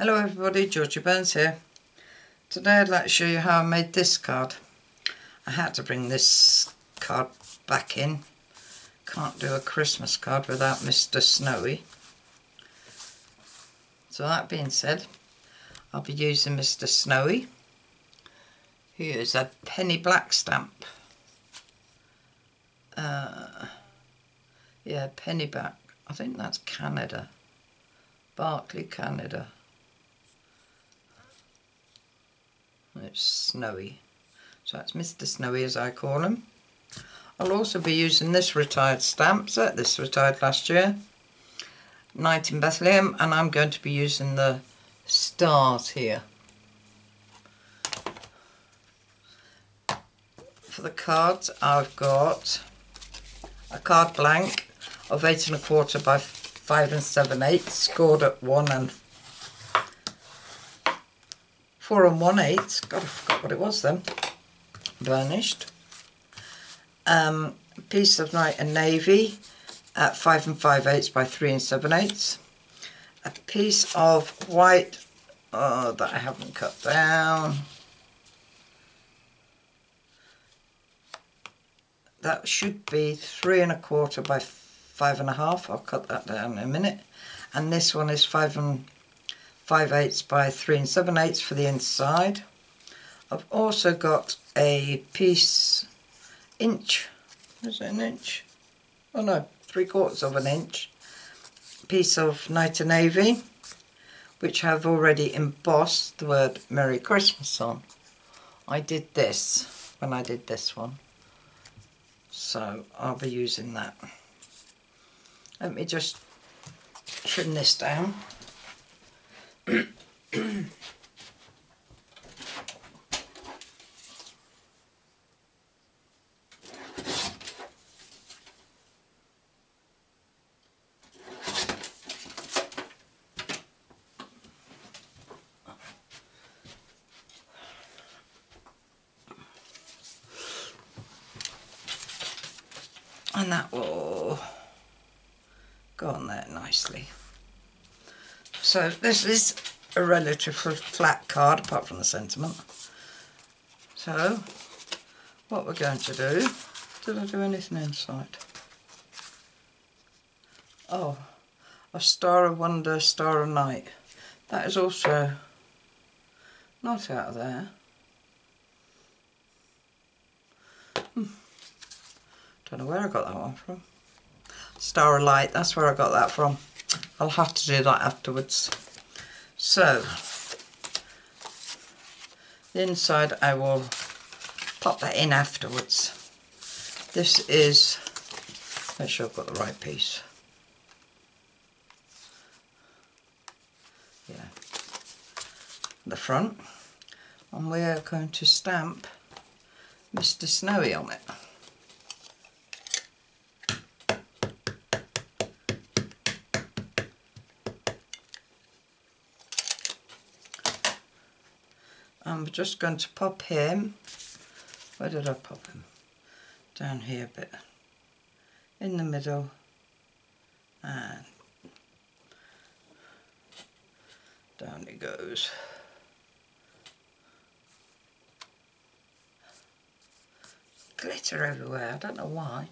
Hello everybody, Georgie Burns here. Today I'd like to show you how I made this card. I had to bring this card back in. Can't do a Christmas card without Mr. Snowy. So that being said, I'll be using Mr. Snowy, who is a penny black stamp. Uh, yeah, penny black. I think that's Canada. Barclay, Canada. It's snowy. So that's Mr. Snowy as I call him. I'll also be using this retired stamp set. This retired last year. Night in Bethlehem. And I'm going to be using the stars here. For the cards I've got a card blank of eight and a quarter by five and seven eighths, scored at one and four and one eighth. God, I forgot what it was then. Burnished. Um, piece of night of navy at five and five eighths by three and seven eighths. A piece of white oh, that I haven't cut down. That should be three and a quarter by five and a half. I'll cut that down in a minute. And this one is five and 5 eighths by 3 and 7 eighths for the inside. I've also got a piece inch, is it an inch? Oh no, 3 quarters of an inch piece of Night of Navy which I've already embossed the word Merry Christmas on. I did this when I did this one so I'll be using that. Let me just trim this down. And that will go on there nicely. So this is a relatively flat card apart from the sentiment. So what we're going to do, did I do anything inside? Oh, a Star of Wonder, Star of Night. That is also not out of there. Hmm. Don't know where I got that one from. Star of Light, that's where I got that from. I'll have to do that afterwards. So, the inside I will pop that in afterwards. This is, make sure I've got the right piece. Yeah, the front. And we're going to stamp Mr. Snowy on it. Just going to pop him, where did I pop him? Down here a bit, in the middle, and down he goes. Glitter everywhere, I don't know why.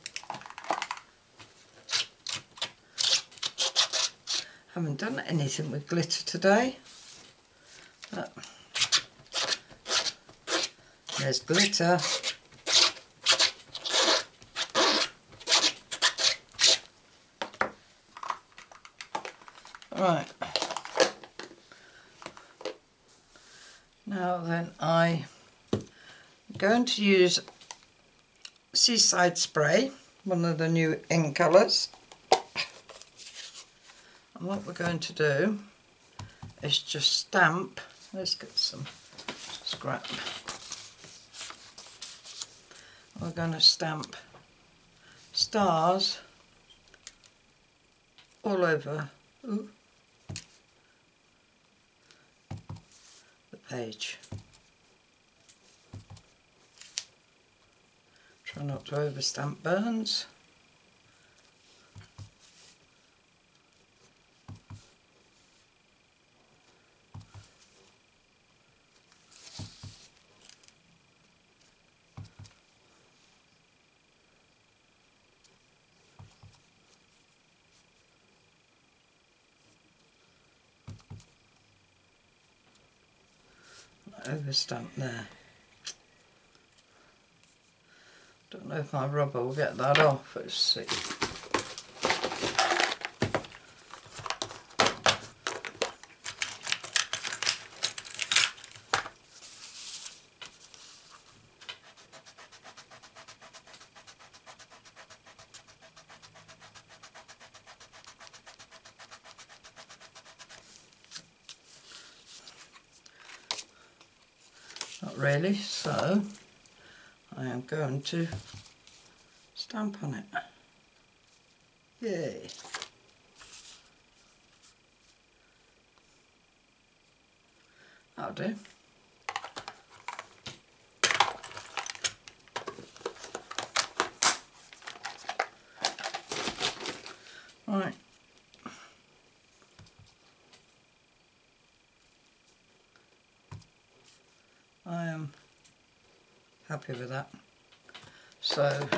Haven't done anything with glitter today. But there's glitter. Right. Now then I am going to use Seaside Spray, one of the new ink colours. And what we're going to do is just stamp, let's get some scrap we're going to stamp stars all over ooh, the page. Try not to overstamp burns. Over stamp there. Don't know if my rubber will get that off, let's see. Not so I am going to stamp on it. Yay! That'll do. Right. I am happy with that. So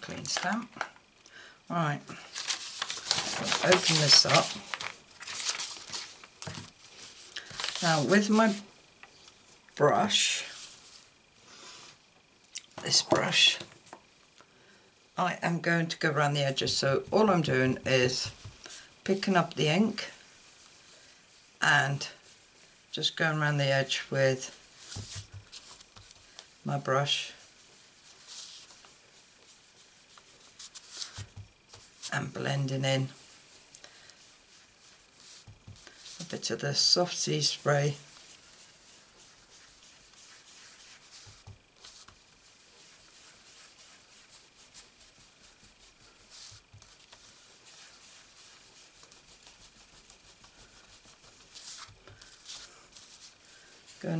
clean stamp. Right, open this up. Now with my brush, this brush, I am going to go around the edges. So all I'm doing is picking up the ink and just going around the edge with my brush and blending in a bit of the soft sea spray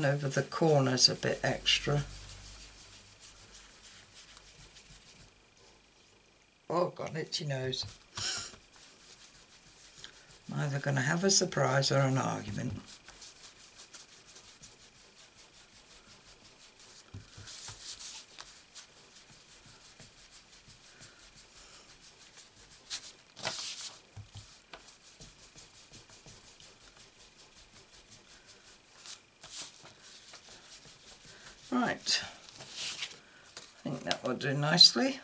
over the corners a bit extra. Oh got an itchy nose. I'm either going to have a surprise or an argument Right, I think that will do nicely.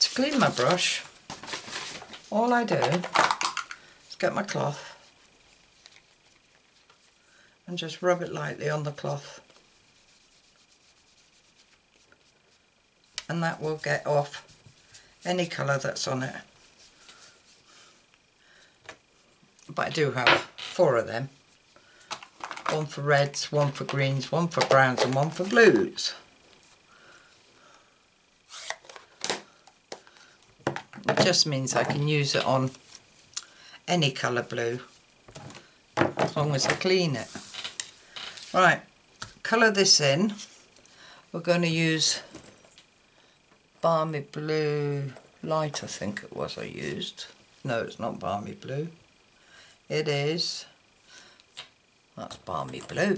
To clean my brush, all I do is get my cloth and just rub it lightly on the cloth and that will get off any colour that's on it. But I do have four of them one for reds, one for greens, one for browns and one for blues. It just means I can use it on any colour blue as long as I clean it. Right, colour this in. We're going to use Balmy Blue Light I think it was I used. No, it's not Balmy Blue. It is that's balmy blue.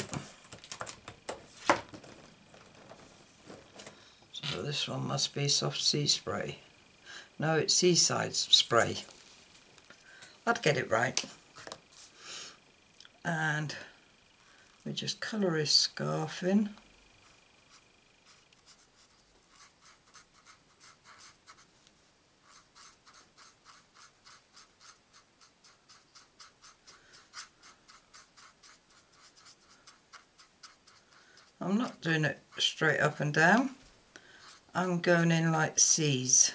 So this one must be soft sea spray. No, it's seaside spray. I'd get it right. And we just colour his scarf in. I'm not doing it straight up and down. I'm going in like C's.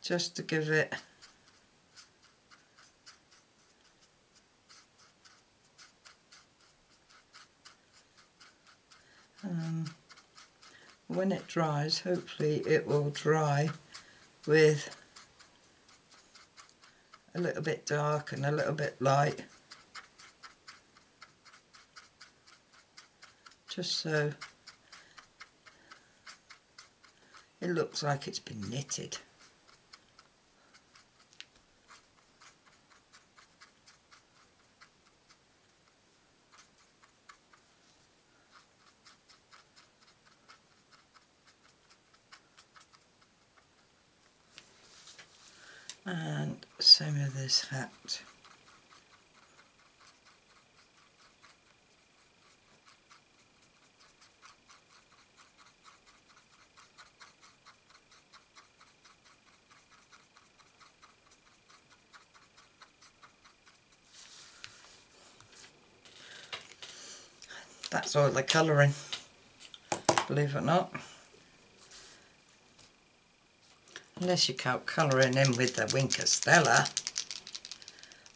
Just to give it um, when it dries hopefully it will dry with a little bit dark and a little bit light just so it looks like it's been knitted. And same with this hat. That's all the colouring believe it or not. Unless you count colouring in with the Wink of Stella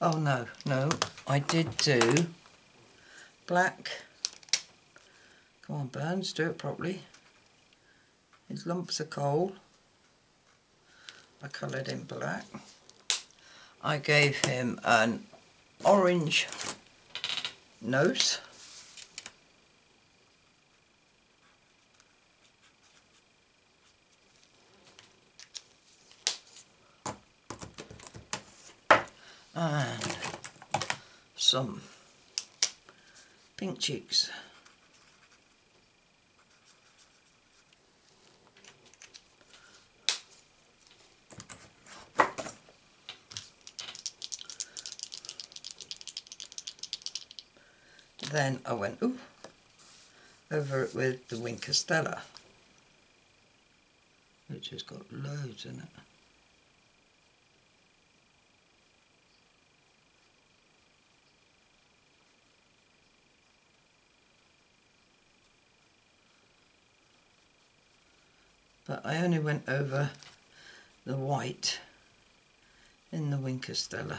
oh no no I did do black. Come on Burns do it properly. His lumps of coal I coloured in black. I gave him an orange nose and some pink cheeks. Then I went ooh, over it with the Wink of Stella, which has got loads in it. But I only went over the white in the Wink of Stella.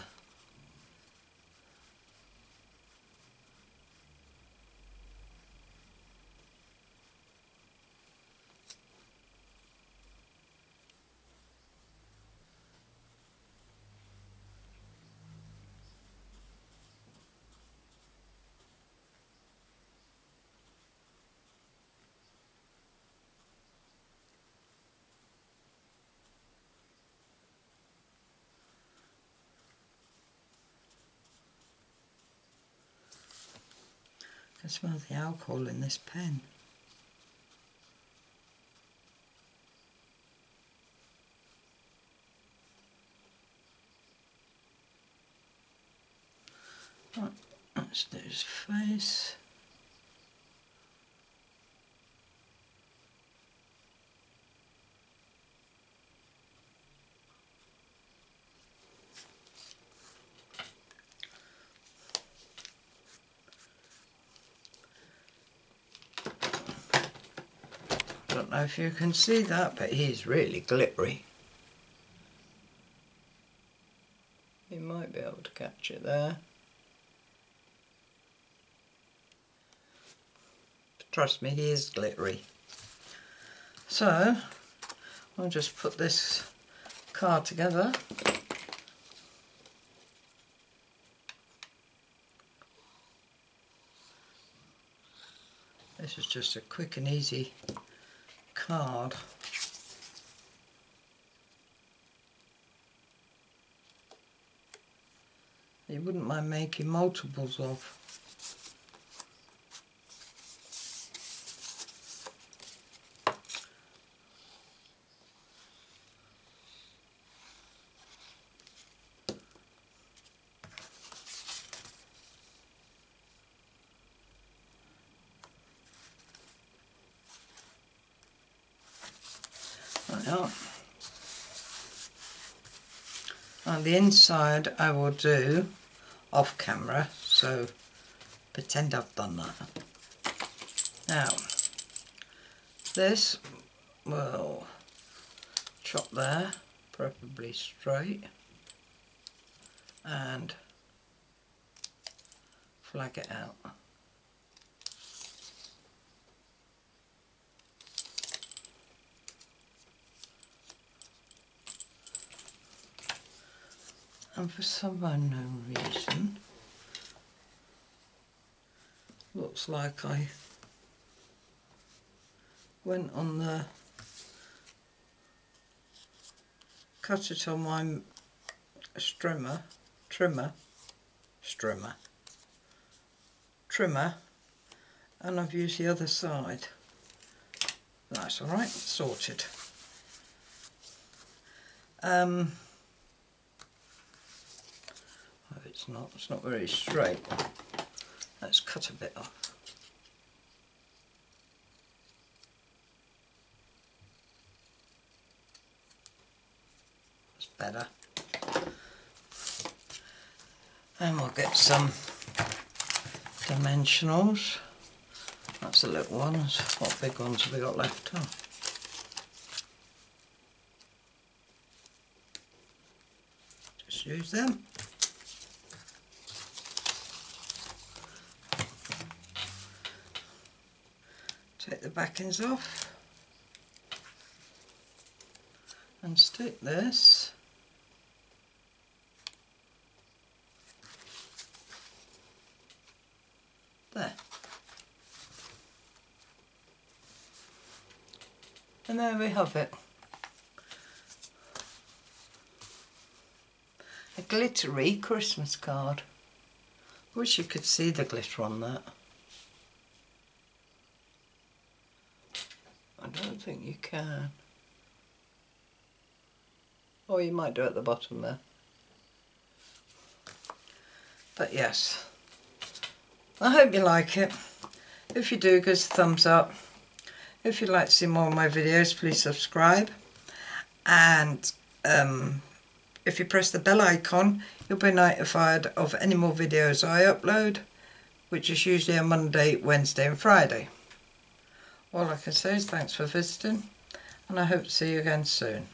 Can smell the alcohol in this pen. Right, let's do his face. Know if you can see that, but he's really glittery. You might be able to catch it there. Trust me, he is glittery. So, I'll just put this card together. This is just a quick and easy card. You wouldn't mind making multiples of. Right On the inside I will do off camera, so pretend I've done that. Now, this will chop there, preferably straight, and flag it out. And for some unknown reason looks like I went on the cut it on my strimmer trimmer strimmer trimmer and I've used the other side. That's alright sorted. Um, it's not. It's not very straight. Let's cut a bit off. That's better. And we'll get some dimensionals. That's the little ones. What big ones have we got left? Oh. Just use them. Backings off and stick this there. And there we have it. A glittery Christmas card. Wish you could see the glitter on that. I don't think you can. Or you might do at the bottom there. But yes, I hope you like it. If you do, give us a thumbs up. If you'd like to see more of my videos, please subscribe. And um, if you press the bell icon, you'll be notified of any more videos I upload, which is usually on Monday, Wednesday and Friday. All I can say is thanks for visiting, and I hope to see you again soon.